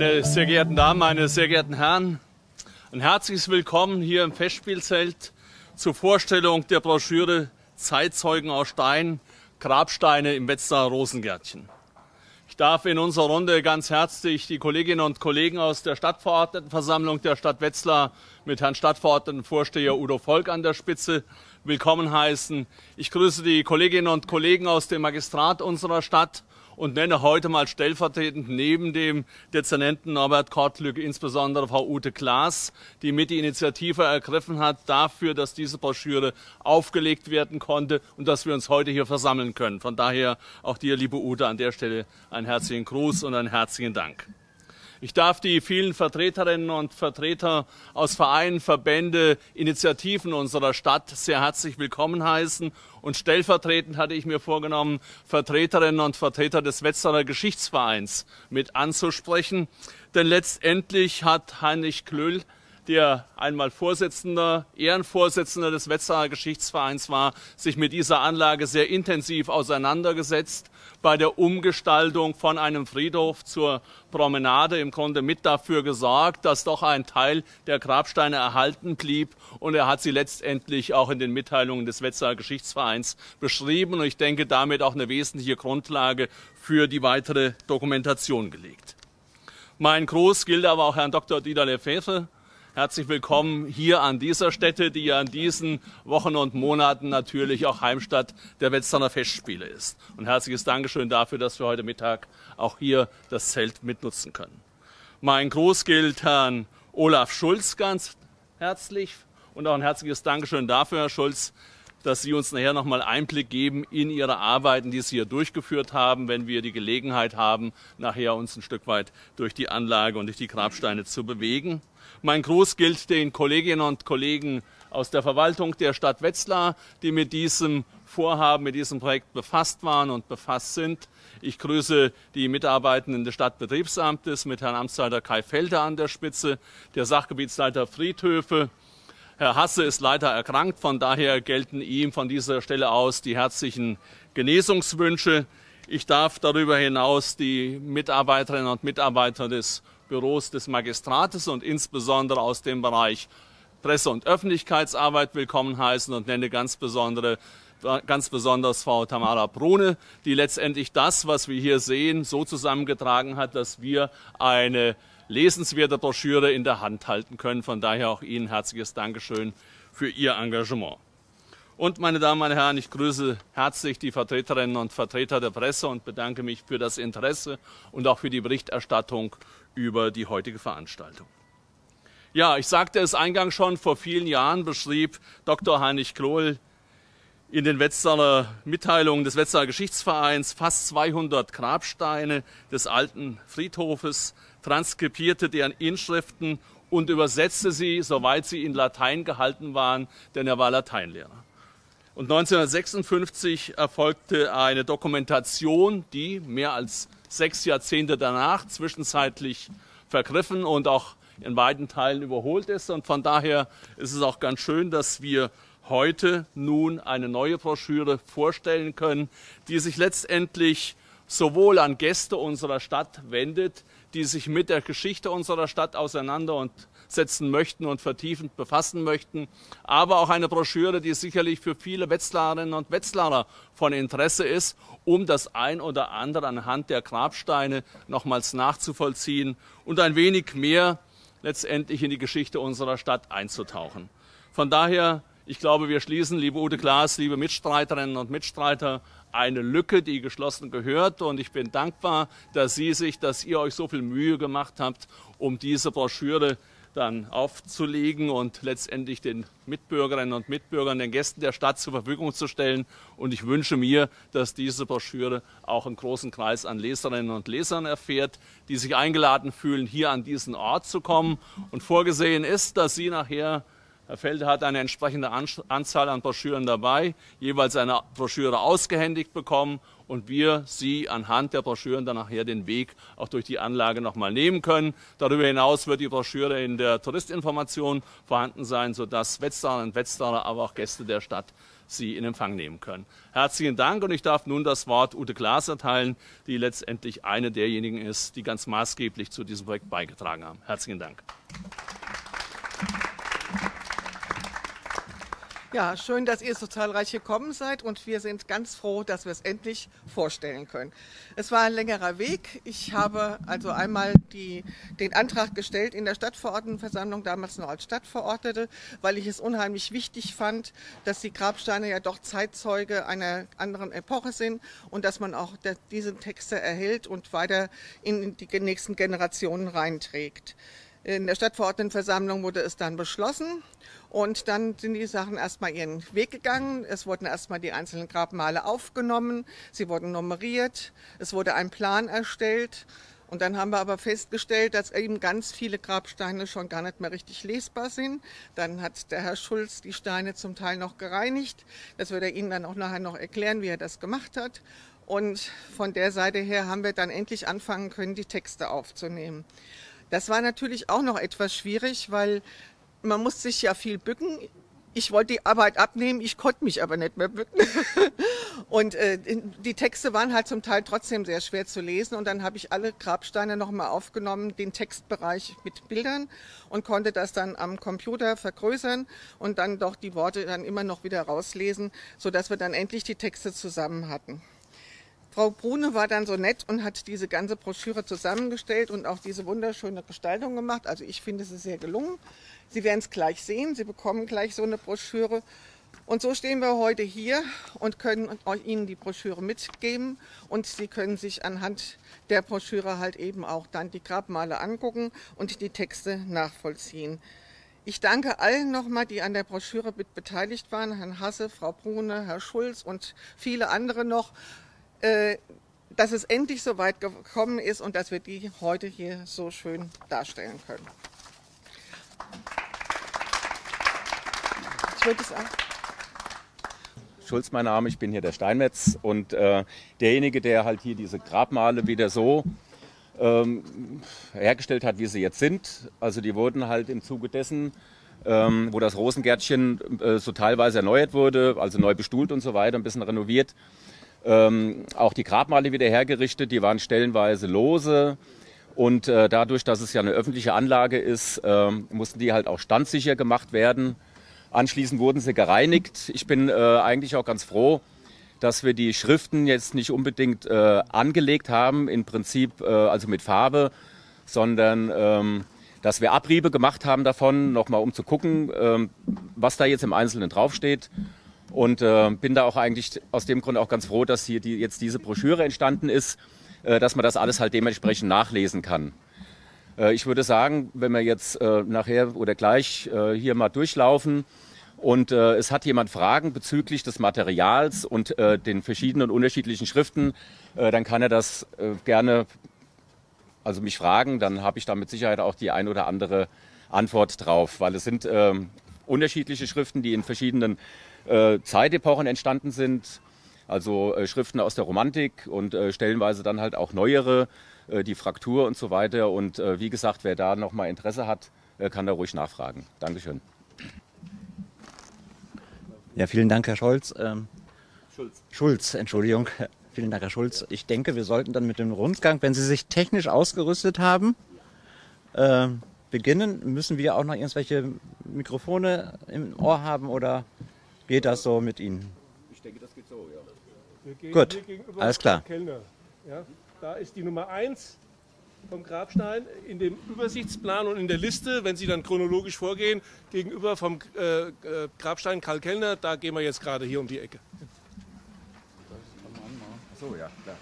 Meine sehr geehrten Damen, meine sehr geehrten Herren, ein herzliches Willkommen hier im Festspielzelt zur Vorstellung der Broschüre Zeitzeugen aus Stein, Grabsteine im Wetzlar Rosengärtchen. Ich darf in unserer Runde ganz herzlich die Kolleginnen und Kollegen aus der Stadtverordnetenversammlung der Stadt Wetzlar mit Herrn Stadtverordnetenvorsteher Udo Volk an der Spitze willkommen heißen. Ich grüße die Kolleginnen und Kollegen aus dem Magistrat unserer Stadt und nenne heute mal stellvertretend neben dem Dezernenten Norbert Kortlück insbesondere Frau Ute Klaas, die mit die Initiative ergriffen hat dafür, dass diese Broschüre aufgelegt werden konnte und dass wir uns heute hier versammeln können. Von daher auch dir, liebe Ute, an der Stelle einen herzlichen Gruß und einen herzlichen Dank. Ich darf die vielen Vertreterinnen und Vertreter aus Vereinen, Verbände, Initiativen unserer Stadt sehr herzlich willkommen heißen. Und stellvertretend hatte ich mir vorgenommen, Vertreterinnen und Vertreter des Wetzlarer Geschichtsvereins mit anzusprechen. Denn letztendlich hat Heinrich Klöll der einmal Vorsitzender, Ehrenvorsitzender des Wetzlarer Geschichtsvereins war, sich mit dieser Anlage sehr intensiv auseinandergesetzt, bei der Umgestaltung von einem Friedhof zur Promenade im Grunde mit dafür gesorgt, dass doch ein Teil der Grabsteine erhalten blieb und er hat sie letztendlich auch in den Mitteilungen des Wetzlarer Geschichtsvereins beschrieben und ich denke damit auch eine wesentliche Grundlage für die weitere Dokumentation gelegt. Mein Gruß gilt aber auch Herrn Dr. Dieter Lefebvre, Herzlich willkommen hier an dieser Stätte, die ja in diesen Wochen und Monaten natürlich auch Heimstatt der Wetzlarer Festspiele ist. Und herzliches Dankeschön dafür, dass wir heute Mittag auch hier das Zelt mitnutzen können. Mein Gruß gilt Herrn Olaf Schulz ganz herzlich und auch ein herzliches Dankeschön dafür, Herr Schulz, dass Sie uns nachher nochmal Einblick geben in Ihre Arbeiten, die Sie hier durchgeführt haben, wenn wir die Gelegenheit haben, nachher uns ein Stück weit durch die Anlage und durch die Grabsteine zu bewegen. Mein Gruß gilt den Kolleginnen und Kollegen aus der Verwaltung der Stadt Wetzlar, die mit diesem Vorhaben, mit diesem Projekt befasst waren und befasst sind. Ich grüße die Mitarbeitenden des Stadtbetriebsamtes mit Herrn Amtsleiter Kai Felder an der Spitze, der Sachgebietsleiter Friedhöfe. Herr Hasse ist leider erkrankt, von daher gelten ihm von dieser Stelle aus die herzlichen Genesungswünsche. Ich darf darüber hinaus die Mitarbeiterinnen und Mitarbeiter des Büros des Magistrates und insbesondere aus dem Bereich Presse- und Öffentlichkeitsarbeit willkommen heißen und nenne ganz besondere ganz besonders Frau Tamara Brune, die letztendlich das, was wir hier sehen, so zusammengetragen hat, dass wir eine lesenswerte Broschüre in der Hand halten können. Von daher auch Ihnen herzliches Dankeschön für Ihr Engagement. Und meine Damen und Herren, ich grüße herzlich die Vertreterinnen und Vertreter der Presse und bedanke mich für das Interesse und auch für die Berichterstattung über die heutige Veranstaltung. Ja, ich sagte es eingangs schon, vor vielen Jahren beschrieb Dr. Heinrich Krohl in den Wetzlarer Mitteilungen des Wetzlarer Geschichtsvereins fast 200 Grabsteine des alten Friedhofes, transkribierte deren Inschriften und übersetzte sie, soweit sie in Latein gehalten waren, denn er war Lateinlehrer. Und 1956 erfolgte eine Dokumentation, die mehr als sechs Jahrzehnte danach zwischenzeitlich vergriffen und auch in weiten Teilen überholt ist. Und von daher ist es auch ganz schön, dass wir heute nun eine neue Broschüre vorstellen können, die sich letztendlich sowohl an Gäste unserer Stadt wendet, die sich mit der Geschichte unserer Stadt auseinander und setzen möchten und vertiefend befassen möchten, aber auch eine Broschüre, die sicherlich für viele Wetzlarerinnen und Wetzlarer von Interesse ist, um das ein oder andere anhand der Grabsteine nochmals nachzuvollziehen und ein wenig mehr letztendlich in die Geschichte unserer Stadt einzutauchen. Von daher, ich glaube, wir schließen, liebe Ute Klaas, liebe Mitstreiterinnen und Mitstreiter, eine Lücke, die geschlossen gehört. Und ich bin dankbar, dass Sie sich, dass ihr euch so viel Mühe gemacht habt, um diese Broschüre dann aufzulegen und letztendlich den Mitbürgerinnen und Mitbürgern, den Gästen der Stadt zur Verfügung zu stellen. Und ich wünsche mir, dass diese Broschüre auch einen großen Kreis an Leserinnen und Lesern erfährt, die sich eingeladen fühlen, hier an diesen Ort zu kommen. Und vorgesehen ist, dass Sie nachher Herr Felder hat eine entsprechende Anzahl an Broschüren dabei, jeweils eine Broschüre ausgehändigt bekommen und wir Sie anhand der Broschüren dann nachher den Weg auch durch die Anlage nochmal nehmen können. Darüber hinaus wird die Broschüre in der Touristinformation vorhanden sein, sodass Wetzlarer und Wetzlarer, aber auch Gäste der Stadt sie in Empfang nehmen können. Herzlichen Dank und ich darf nun das Wort Ute Glas erteilen, die letztendlich eine derjenigen ist, die ganz maßgeblich zu diesem Projekt beigetragen haben. Herzlichen Dank. Ja, schön, dass ihr so zahlreich gekommen seid und wir sind ganz froh, dass wir es endlich vorstellen können. Es war ein längerer Weg. Ich habe also einmal die, den Antrag gestellt in der Stadtverordnetenversammlung, damals noch als Stadtverordnete, weil ich es unheimlich wichtig fand, dass die Grabsteine ja doch Zeitzeuge einer anderen Epoche sind und dass man auch diese Texte erhält und weiter in die nächsten Generationen reinträgt. In der Stadtverordnetenversammlung wurde es dann beschlossen und dann sind die Sachen erstmal ihren Weg gegangen. Es wurden erstmal die einzelnen Grabmale aufgenommen, sie wurden nummeriert, es wurde ein Plan erstellt. Und dann haben wir aber festgestellt, dass eben ganz viele Grabsteine schon gar nicht mehr richtig lesbar sind. Dann hat der Herr Schulz die Steine zum Teil noch gereinigt. Das wird er Ihnen dann auch nachher noch erklären, wie er das gemacht hat. Und von der Seite her haben wir dann endlich anfangen können, die Texte aufzunehmen. Das war natürlich auch noch etwas schwierig, weil man muss sich ja viel bücken. Ich wollte die Arbeit abnehmen, ich konnte mich aber nicht mehr bücken. Und äh, die Texte waren halt zum Teil trotzdem sehr schwer zu lesen. Und dann habe ich alle Grabsteine nochmal aufgenommen, den Textbereich mit Bildern und konnte das dann am Computer vergrößern und dann doch die Worte dann immer noch wieder rauslesen, sodass wir dann endlich die Texte zusammen hatten. Frau Brune war dann so nett und hat diese ganze Broschüre zusammengestellt und auch diese wunderschöne Gestaltung gemacht. Also ich finde sie sehr gelungen. Sie werden es gleich sehen. Sie bekommen gleich so eine Broschüre. Und so stehen wir heute hier und können Ihnen die Broschüre mitgeben. Und Sie können sich anhand der Broschüre halt eben auch dann die Grabmale angucken und die Texte nachvollziehen. Ich danke allen nochmal, die an der Broschüre mit beteiligt waren, Herrn Hasse, Frau Brune, Herr Schulz und viele andere noch. Äh, dass es endlich so weit gekommen ist und dass wir die heute hier so schön darstellen können. Ich würde es auch. Schulz, mein Name, ich bin hier der Steinmetz und äh, derjenige, der halt hier diese Grabmale wieder so ähm, hergestellt hat, wie sie jetzt sind. Also die wurden halt im Zuge dessen, ähm, wo das Rosengärtchen äh, so teilweise erneuert wurde, also neu bestuhlt und so weiter, ein bisschen renoviert, ähm, auch die Grabmale wieder hergerichtet, die waren stellenweise lose. Und äh, dadurch, dass es ja eine öffentliche Anlage ist, äh, mussten die halt auch standsicher gemacht werden. Anschließend wurden sie gereinigt. Ich bin äh, eigentlich auch ganz froh, dass wir die Schriften jetzt nicht unbedingt äh, angelegt haben, im Prinzip äh, also mit Farbe, sondern ähm, dass wir Abriebe gemacht haben davon, nochmal um zu gucken, ähm, was da jetzt im Einzelnen draufsteht. Und äh, bin da auch eigentlich aus dem Grund auch ganz froh, dass hier die, jetzt diese Broschüre entstanden ist, äh, dass man das alles halt dementsprechend nachlesen kann. Äh, ich würde sagen, wenn wir jetzt äh, nachher oder gleich äh, hier mal durchlaufen und äh, es hat jemand Fragen bezüglich des Materials und äh, den verschiedenen unterschiedlichen Schriften, äh, dann kann er das äh, gerne also mich fragen, dann habe ich da mit Sicherheit auch die ein oder andere Antwort drauf, weil es sind äh, unterschiedliche Schriften, die in verschiedenen äh, Zeitepochen entstanden sind. Also äh, Schriften aus der Romantik und äh, stellenweise dann halt auch neuere, äh, die Fraktur und so weiter. Und äh, wie gesagt, wer da noch mal Interesse hat, äh, kann da ruhig nachfragen. Dankeschön. Ja, vielen Dank, Herr Scholz. Ähm, Schulz. Schulz, Entschuldigung. Vielen Dank, Herr Schulz. Ich denke, wir sollten dann mit dem Rundgang, wenn Sie sich technisch ausgerüstet haben, äh, beginnen. Müssen wir auch noch irgendwelche Mikrofone im Ohr haben oder geht das so mit Ihnen? Ich denke, das geht so, ja. Gut, alles klar. Kellner. Ja, da ist die Nummer 1 vom Grabstein in dem Übersichtsplan und in der Liste, wenn Sie dann chronologisch vorgehen, gegenüber vom äh, äh Grabstein Karl Kellner, da gehen wir jetzt gerade hier um die Ecke. So, ja, klar.